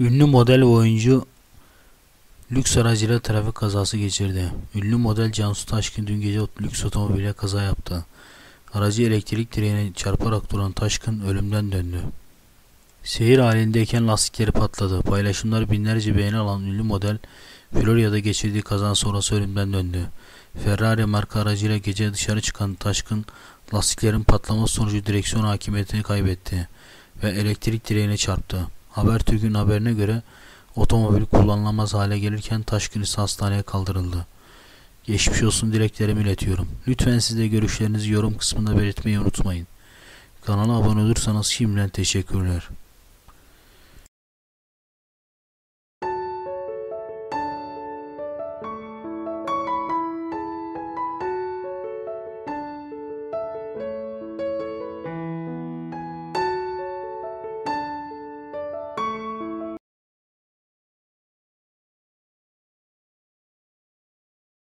Ünlü model ve oyuncu lüks aracıyla trafik kazası geçirdi. Ünlü model Cansu Taşkın dün gece lüks otomobiliyle kaza yaptı. Aracı elektrik direğine çarparak duran Taşkın ölümden döndü. Seyir halindeyken lastikleri patladı. Paylaşımlar binlerce beğeni alan ünlü model Florya'da geçirdiği kaza sonrası ölümden döndü. Ferrari marka aracıyla gece dışarı çıkan Taşkın lastiklerin patlaması sonucu direksiyon hakimiyetini kaybetti ve elektrik direğine çarptı. Habertürk'ün haberine göre otomobil kullanılamaz hale gelirken Taşkın ise hastaneye kaldırıldı. Geçmiş olsun dileklerimi iletiyorum. Lütfen siz de görüşlerinizi yorum kısmında belirtmeyi unutmayın. Kanala abone olursanız şimdiden teşekkürler.